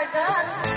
I got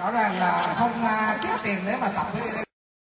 Rõ ràng là không à, kiếm tiền để mà tập